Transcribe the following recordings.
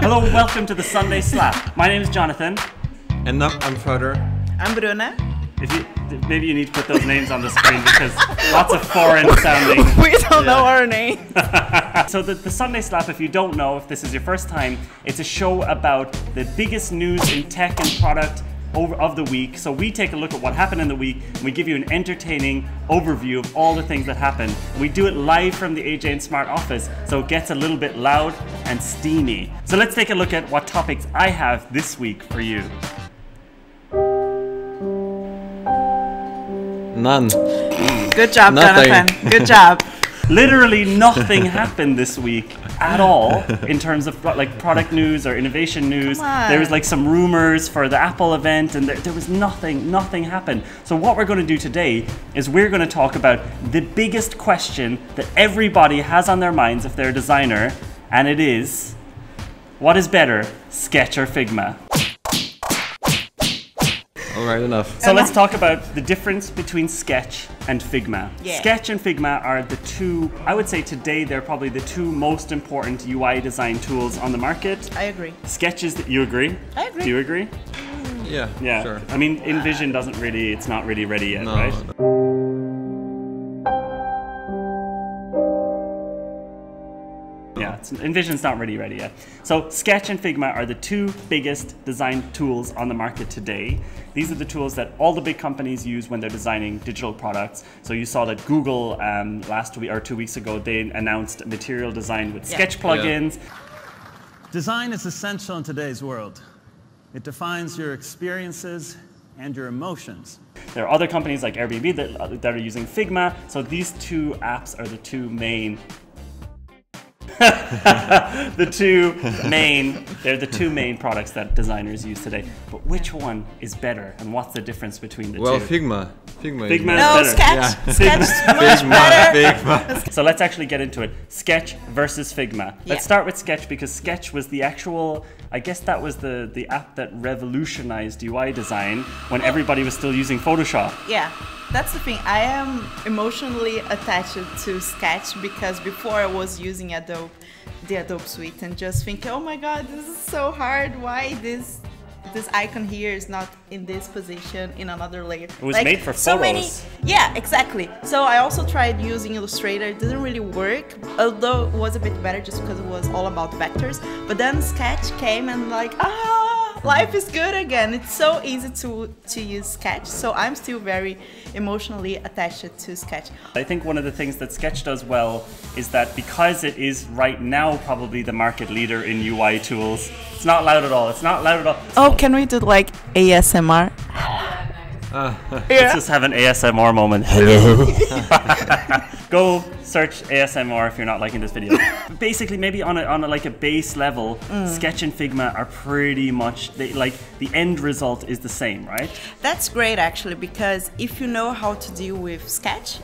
Hello, welcome to the Sunday Slap. My name is Jonathan. And I'm, I'm Fodor. I'm Bruna. If you maybe you need to put those names on the screen because lots of foreign sounding. We don't know our name. So the, the Sunday Slap, if you don't know, if this is your first time, it's a show about the biggest news in tech and product over of the week. So we take a look at what happened in the week and we give you an entertaining overview of all the things that happened. We do it live from the AJ and Smart office, so it gets a little bit loud and steamy. So let's take a look at what topics I have this week for you. None. Good job, Nothing. Jonathan. Good job. Literally nothing happened this week at all in terms of like product news or innovation news. There was like some rumors for the Apple event, and there, there was nothing. Nothing happened. So what we're going to do today is we're going to talk about the biggest question that everybody has on their minds if they're a designer, and it is, what is better, Sketch or Figma? All right, enough. So let's talk about the difference between Sketch and Figma. Yeah. Sketch and Figma are the two, I would say today they're probably the two most important UI design tools on the market. I agree. Sketch is, you agree? I agree. Do you agree? Yeah, Yeah. sure. I mean, InVision doesn't really, it's not really ready yet, No, right? Yeah, it's, InVision's not really ready yet. So Sketch and Figma are the two biggest design tools on the market today. These are the tools that all the big companies use when they're designing digital products. So you saw that Google um, last week or two weeks ago they announced material design with Yeah. Sketch plugins. Design is essential in today's world. It defines your experiences and your emotions. There are other companies like Airbnb that, that are using Figma. So these two apps are the two main. the two main they're the two main products that designers use today but which one is better and what's the difference between the Well, two Figma. Figma. Figma is No, better. sketch. Yeah. Sketch much Figma. better. Figma. so let's actually get into it sketch versus figma Yeah. let's start with sketch because sketch was the actual i guess that was the the app that revolutionized ui design when everybody was still using photoshop Yeah, that's the thing. I am emotionally attached to Sketch because before I was using Adobe, the Adobe Suite, and just think, oh my god, this is so hard. Why this this icon here is not in this position in another layer? It was made for so many. photos. Yeah, exactly. So I also tried using Illustrator. It didn't really work, although it was a bit better just because it was all about vectors. But then Sketch came and like, ah, life is good again. It's so easy to to use Sketch. So I'm still very emotionally attached to Sketch. I think one of the things that Sketch does well is that because it is right now probably the market leader in UI tools, it's not loud at all. It's not loud at all. Oh, can we do like ASMR? Let's just have an ASMR moment. Hello. Go search ASMR if you're not liking this video. Basically, maybe on a, on a, like a base level, mm. Sketch and Figma are pretty much they, like the end result is the same, right? That's great actually because if you know how to deal with Sketch,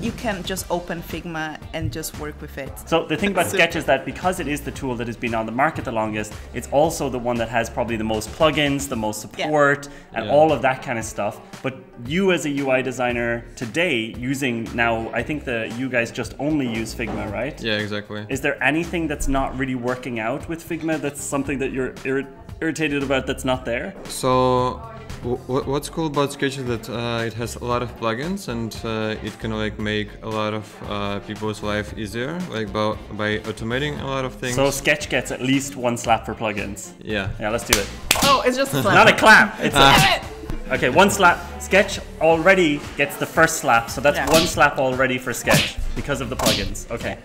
you can just open Figma and just work with it. So the thing about Super. Sketch is that because it is the tool that has been on the market the longest, it's also the one that has probably the most plugins, the most Yeah. support, and Yeah. all of that kind of stuff. But you as a UI designer today, using now, I think that you guys just only use Figma, right? Yeah, exactly. Is there anything that's not really working out with Figma? That's something that you're irri- irritated about that's not there? So, w- w- what's cool about Sketch is that uh, it has a lot of plugins and uh, it can like make a lot of uh, people's life easier, like by, by automating a lot of things. So Sketch gets at least one slap for plugins. yeah. Yeah, let's do it. Oh, it's just a slap. Not a clap. It's a, okay. One slap. Sketch already gets the first slap, so that's Yeah. one slap already for Sketch because of the plugins. Okay,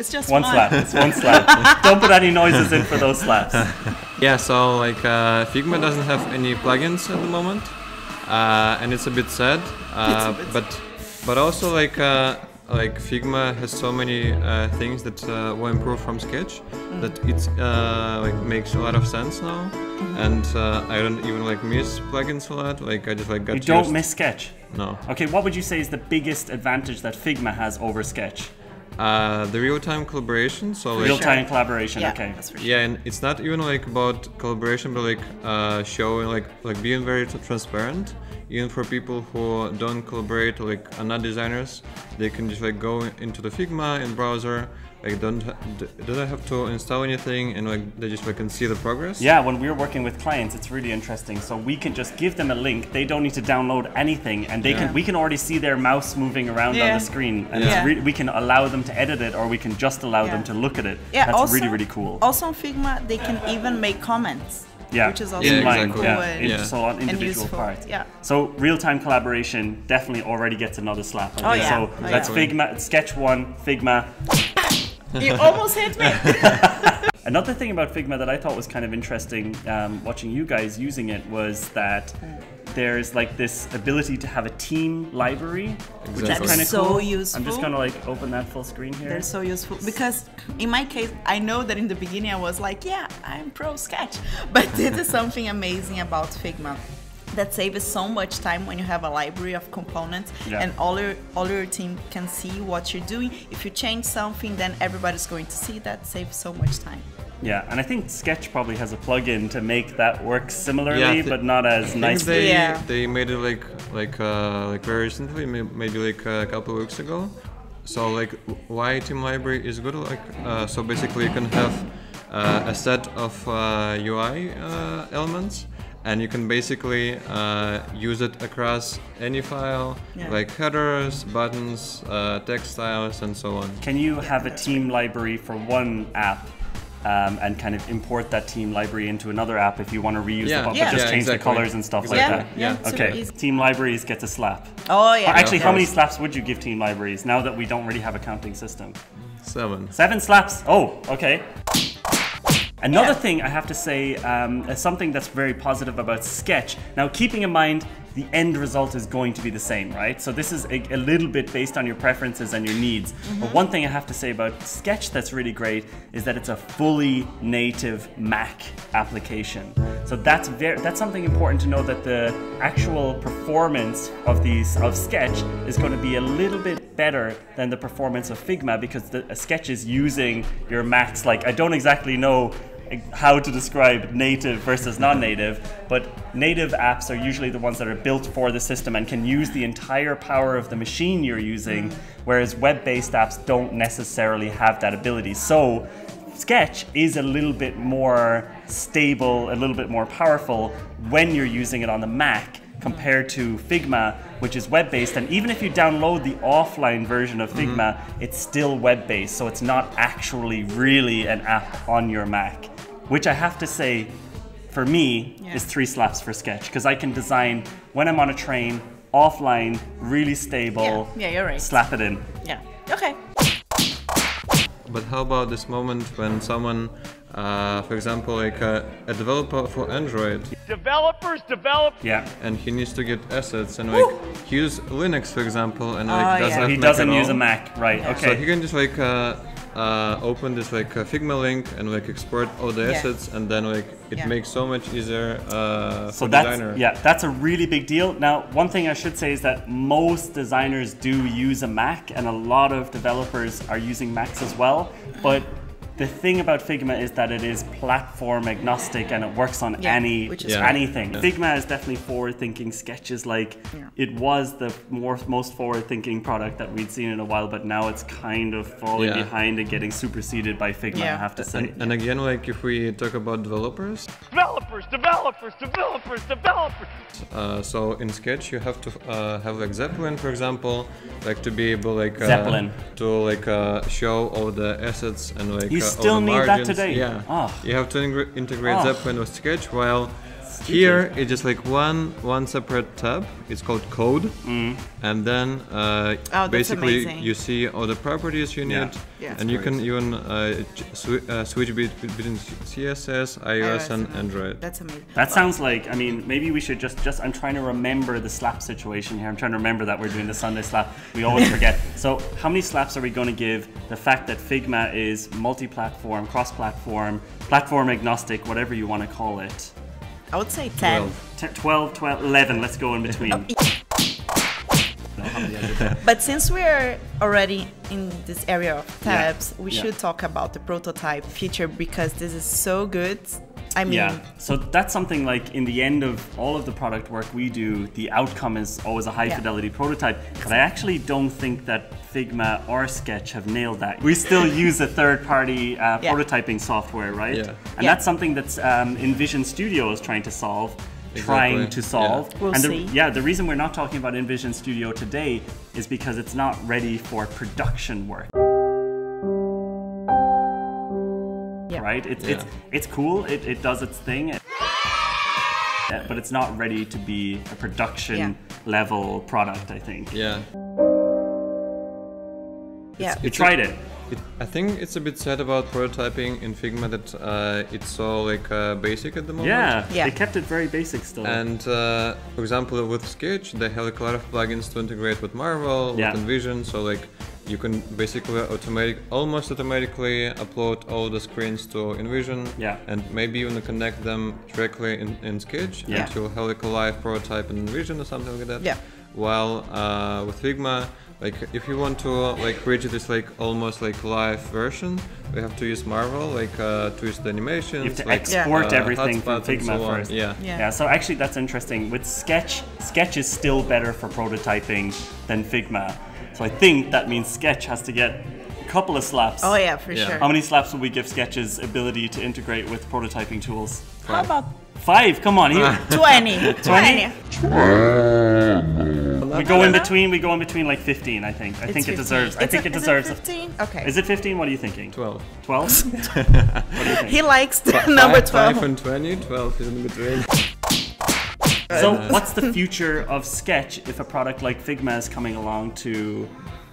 It's just one slap. It's one slap. Don't put any noises in for those slaps. Yeah, so like uh, Figma doesn't have any plugins at the moment, uh, and it's a bit sad. Uh, bit but but also like uh, like Figma has so many uh, things that uh, will improve from Sketch that it uh, like makes a lot of sense now, and uh, I don't even like miss plugins a lot. Like I just like got You don't used- miss Sketch. no. Okay, what would you say is the biggest advantage that Figma has over Sketch? Uh, the real-time collaboration. So like Real-time collaboration. Yeah, okay. that's for sure. Yeah, and it's not even like about collaboration, but like uh, showing like like being very t- transparent. Even for people who don't collaborate, like are not designers, they can just like go into the Figma in browser, like don't ha- d- don't have to install anything and like they just like can see the progress. Yeah, when we're working with clients, it's really interesting. So we can just give them a link. They don't need to download anything, and they Yeah. can we can already see their mouse moving around on the screen, and Yeah. it's re- we can allow them to edit it, or we can just allow them to look at it. Yeah, That's also, really really cool. Also on Figma, they can even make comments. yeah, which is also Yeah, inline, exactly. yeah, and- Yeah. so on individual useful, parts. yeah. So real time collaboration definitely already gets another slap. I Oh, yeah. So Oh, that's yeah. Figma, Sketch One, Figma. You almost hit me. Another thing about Figma that I thought was kind of interesting, um, watching you guys using it, was that there's like this ability to have a team library, which is kind of so cool. I'm just gonna like open that full screen here. They're so useful because in my case, I know that in the beginning I was like, yeah, I'm pro sketch. But this is something amazing about Figma that saves so much time when you have a library of components Yeah. and all your all your team can see what you're doing. If you change something, then everybody's going to see that saves so much time. yeah, and I think Sketch probably has a plugin to make that work similarly, Yeah, I but not as I think nicely. they Yeah. they made it like like uh, like very recently, maybe like a couple of weeks ago. So like why Team Library is good? Like uh, so basically you can have uh, a set of uh, UI uh, elements, and you can basically uh, use it across any file, Yeah. like headers, buttons, uh, text styles, and so on. Can you have a team library for one app? Um, and kind of import that team library into another app if you want to reuse Yeah. the but Yeah. just Yeah, change the colors and stuff Exactly. like Yeah, that. yeah, Yeah. super Okay, easy. team libraries gets a slap. Oh yeah. Actually, yeah. how many slaps would you give team libraries now that we don't really have a counting system? Seven. Seven slaps. Oh, okay. Another Yeah. thing I have to say, um, is something that's very positive about Sketch. Now, keeping in mind the end result is going to be the same, right? So this is a, a little bit based on your preferences and your needs. But one thing I have to say about Sketch that's really great is that it's a fully native Mac application. So that's very that's something important to know that the actual performance of these of Sketch is going to be a little bit better than the performance of Figma because the a Sketch is using your Macs. Like I don't exactly know how to describe native versus non-native, but native apps are usually the ones that are built for the system and can use the entire power of the machine you're using, whereas web-based apps don't necessarily have that ability. So Sketch is a little bit more stable, a little bit more powerful when you're using it on the Mac compared to Figma, which is web-based. And even if you download the offline version of Figma, mm-hmm. it's still web-based, so it's not actually really an app on your Mac. Which I have to say, for me, Yeah. is three slaps for Sketch because I can design when I'm on a train, offline, really stable. Yeah, yeah, you're right. Slap it in. Yeah. Okay. But how about this moment when someone, uh, for example, like a, a developer for Android, Developers develop. Yeah. and he needs to get assets and like he use Linux, for example, and like Oh, doesn't yeah. have He Mac doesn't at use all. a Mac, right? Okay. So he can just like uh, uh, open this like uh, Figma link and like export all the Yeah. assets, and then like it Yeah. makes so much easier uh, So for that's designer. yeah, that's a really big deal. Now, one thing I should say is that most designers do use a Mac, and a lot of developers are using Macs as well. But the thing about Figma is that it is platform agnostic and it works on Yeah, any which is Yeah. anything. Yeah. Figma is definitely forward-thinking. Sketch is like Yeah. it was the more most forward-thinking product that we'd seen in a while, but now it's kind of falling Yeah. behind and getting superseded by Figma. I have to say. And, and again, like if we talk about developers, Developers, developers, developers, developers. uh, so in Sketch you have to uh, have like Zeplin, for example, like to be able like uh, Zeplin. to like uh, show all the assets and like You uh, all still need that today? Yeah, Ah. you have to integrate Ah. Zeplin with Sketch, while here it's just like one one separate tab. It's called Code, Mm. and then uh, that's basically amazing. you see all the properties you need, Yeah. and you can even uh, ch- swi- uh, switch between CSS, iOS, and Android. That's amazing. That sounds like I mean maybe we should just just I'm trying to remember the slap situation here. I'm trying to remember that we're doing the Sunday slap. We always forget. So how many slaps are we going to give the fact that Figma is multi-platform, cross-platform, platform agnostic, whatever you want to call it? I would say 10. Well, T- 12, 12, 11. Let's go in between. Oh, but since we're already in this area of Yeah, tabs, we yeah. should talk about the prototype feature because this is so good I mean, yeah. So that's something like in the end of all of the product work we do, the outcome is always a high Yeah. fidelity prototype. But I actually don't think that Figma or Sketch have nailed that. We still use a third party uh, Yeah. prototyping software, right? Yeah. And Yeah. that's something that's um, InVision Studio is trying to solve. Trying to solve. We'll and the, see. yeah, the reason we're not talking about InVision Studio today is because it's not ready for production work. Yeah. right? It's Yeah. it's it's cool. It, it does its thing, Yeah, but it's not ready to be a production Yeah. level product. I think. Yeah. yeah. You tried it. It, I think it's a bit sad about prototyping in Figma that uh, it's so like uh, basic at the moment. Yeah, Yeah. They kept it very basic still. And uh, for example, with Sketch, they have like, a lot of plugins to integrate with Marvel, Yeah. with InVision. So like you can basically automatic, almost automatically upload all the screens to InVision. Yeah. And maybe even connect them directly in, in Sketch. Yeah. And you'll have a live prototype in InVision or something like that. Yeah. While uh, with Figma, like if you want to like reach this like almost like live version, we have to use Marvel, like uh, to use the animations. you have to like, export uh, everything from Figma so first. Yeah. Yeah. Yeah, so actually that's interesting. With Sketch, Sketch is still better for prototyping than Figma. So I think that means Sketch has to get a couple of slaps. Oh yeah, for Yeah. sure. How many slaps will we give Sketch's ability to integrate with prototyping tools? How about Five. Come on, here. 20? 20. We go in between. We go in between like 15. I think. I It's think it 15. deserves. I It's think a- it is deserves. 15? Okay. Is it 15? What are you thinking? 12. 12? what do you think? He likes the number 12. 5 and 20, 12 is in between. So, what's the future of Sketch if a product like Figma is coming along to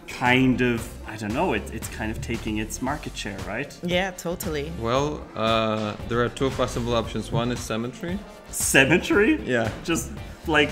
kind of, I don't know, it, it's kind of taking its market share, right? Yeah, totally. Well, uh, there are two possible options. One is cemetery. Cemetery? Yeah. Just like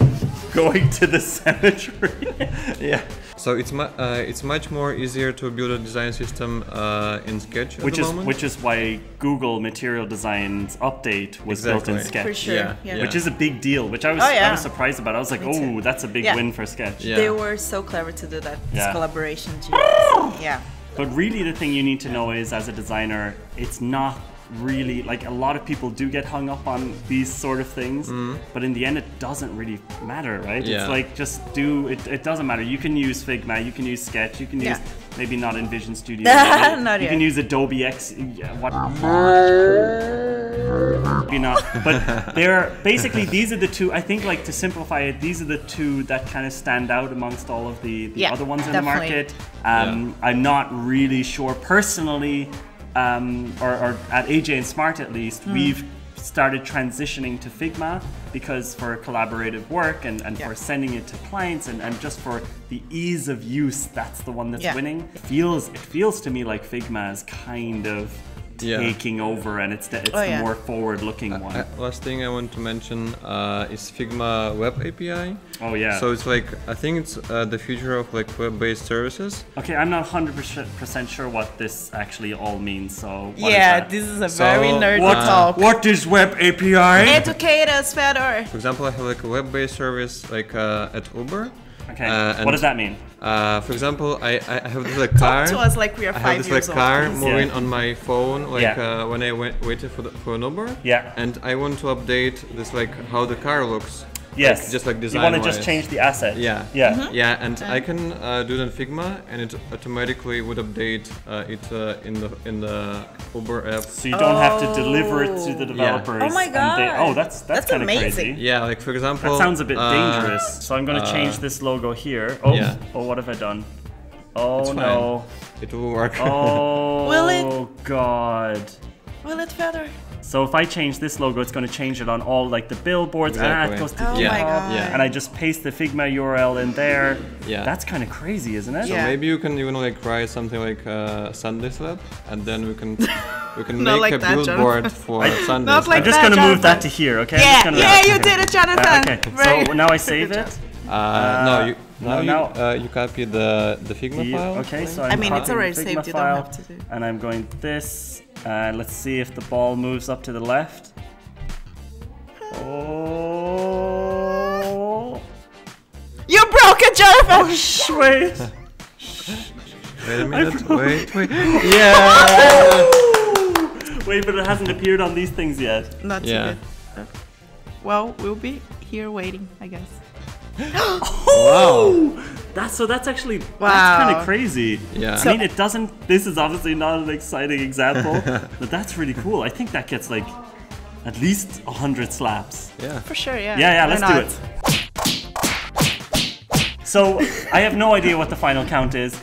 going to the cemetery. Yeah. So it's mu- uh, it's much more easier to build a design system uh, in Sketch at which the is moment. which is why Google Material Design's update was built in Exactly. Sketch. For sure. Yeah, Yeah. yeah. Which is a big deal, which I was Oh, I was surprised about. I was like, oh, that's a big Yeah. win for Sketch. Yeah. They were so clever to do that. This Yeah. collaboration. Genius. yeah. But really, the thing you need to know is, as a designer, it's not really like a lot of people do get hung up on these sort of things, but in the end, it doesn't really matter, right? Yeah. It's like just do it. It doesn't matter. You can use Figma, you can use Sketch, you can use maybe not InVision Studio. maybe Not you yet. can use Adobe X. yeah, What? Maybe not. But they're basically these are the two. I think like to simplify it, these are the two that kind of stand out amongst all of the, the Yeah, other ones in definitely. the market. Um, I'm not really sure personally, um, or, or at AJ and Smart at least, Hmm. we've started transitioning to Figma because for collaborative work and, and Yeah. for sending it to clients and, and just for the ease of use, that's the one that's Yeah. winning. It feels it feels to me like Figma is kind of Yeah. taking over and it's the, it's Oh, the yeah. more forward looking one. Uh, last thing I want to mention uh, is Figma Web API. oh yeah. So it's like I think it's uh, the future of like web-based services. okay, I'm not 100% sure what this actually all means. So what is yeah, that? this is a So, very nerdy what- talk. What is Web API? Educate us, Fedor. For example, I have like a web-based service like uh, at Uber. Okay. Uh, what does that mean? Uh, for example, I, I have this like car. Talk to us like we are I have this years like old. car please. moving Yeah. on my phone, like Yeah. uh, when I went waited for the, for an Uber. Yeah. And I want to update this like how the car looks. Yes. Like, just like design. You want to just change the asset. Yeah. Yeah. Mm-hmm. Yeah, and I can uh, do it in Figma, and it automatically would update uh, it uh, in the in the Uber app. So you don't have to deliver it to the Oh. developers. Oh my and they- God. oh, that's that's, That's kind of amazing. crazy. Yeah, like for example. That sounds a bit uh, dangerous. So I'm going to change this logo here. Oh, yeah. oh, what have I done? Oh It's fine. no. It will work. Oh Will it? God. Will it, Fedor? So if I change this logo, it's going to change it on all like the billboards. Ah, it goes to Oh Yeah. my god. Yeah. And I just paste the Figma URL in there. Yeah. That's kind of crazy, isn't it? So Yeah. maybe you can even like write something like uh, Sunday Slab, and then we can we can make like a that, billboard Jonathan. for Sunday. Not Slab. like I'm just going to move that to here, okay? Yeah, yeah, you okay. did it, Yeah, Jonathan. okay. Very- So now I save it. job. Uh, no, you no, now you uh, you copy the the Figma The- file. okay, so I'm I mean, it's already the saved, you don't file, have to do- And I'm going this. Uh, let's see if the ball moves up to the left. Oh. You broke it, Jonathan. Shh, wait. Wait a minute. Wait, wait. Yeah. Wait, but it hasn't appeared on these things yet. Not too Yeah. good. Uh, Well, we'll be here waiting, I guess. Oh! That's so. That's actually that's Wow. kind of crazy. Yeah. I mean, it doesn't. This is obviously not an exciting example, but that's really cool. I think that gets like at least hundred slaps. Yeah. For sure, yeah. Yeah, yeah. Why Let's do it. So I have no idea what the final count is,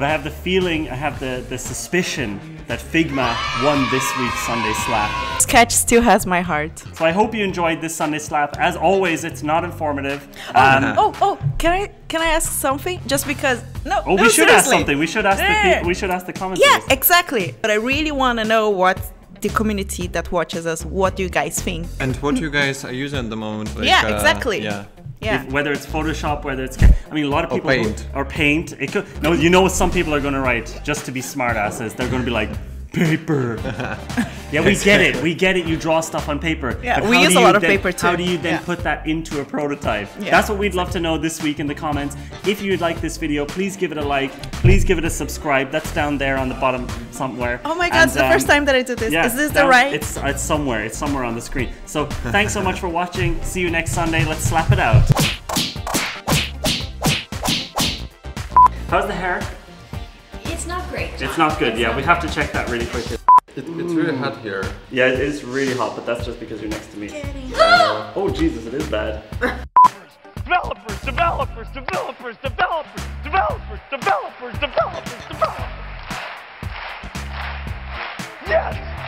but I have the feeling, I have the the suspicion that Figma won this week's Sunday Slap. Sketch still has my heart. So I hope you enjoyed this Sunday Slap. As always, it's not informative. Um, Oh, oh, can I can I ask something? Just because no. Oh, no, we should ask something. We should ask the Yeah. people. We should ask the commentators. Yeah, exactly. But I really want to know what the community that watches us, what do you guys think? And what you guys are using at the moment? Like, yeah, uh, exactly. Yeah. Yeah. If- whether it's Photoshop, whether it's I mean, a lot of Or people who- Paint. or paint. It could, no, you know what some people are going to write just to be smartasses. They're going to be like paper. yeah, we get it. We get it. You draw stuff on paper. Yeah, we use a lot of then- paper too. How do you then Yeah. put that into a prototype? Yeah. That's what we'd love to know this week in the comments. If you'd like this video, please give it a like. Please give it a subscribe. That's down there on the bottom somewhere. Oh my god, it's the And, first um, time that I did this. yeah, Is this the right? It's it's somewhere. It's somewhere on the screen. So thanks so much for watching. See you next Sunday. Let's slap it out. How's the hair? It's not good, yeah. We have to check that really quickly. It, it's really hot here. Yeah, it is really hot, but that's just because you're next to me. Uh, oh Jesus, it is bad. developers, developers, developers, developers, developers, developers, developers, developers. Yes!